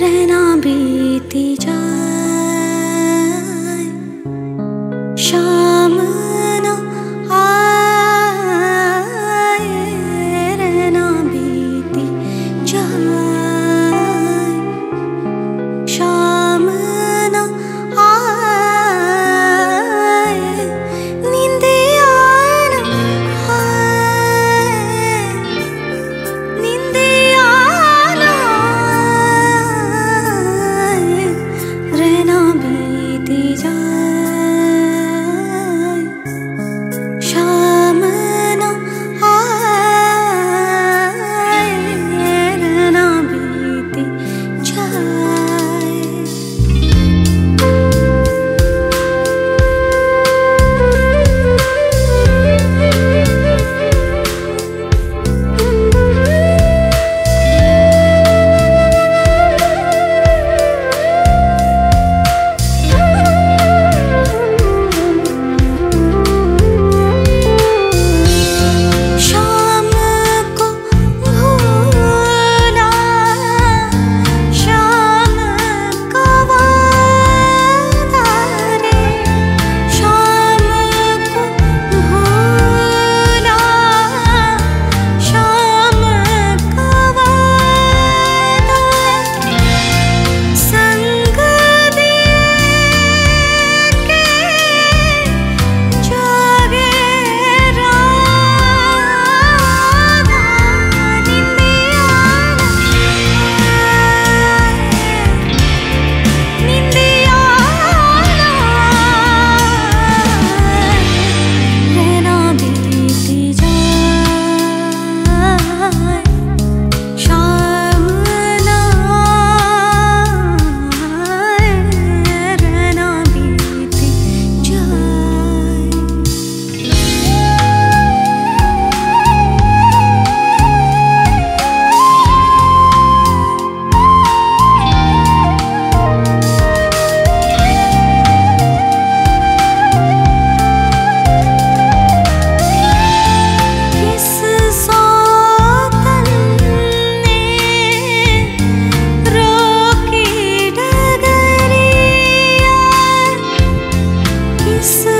रहना बीती जाए Santo.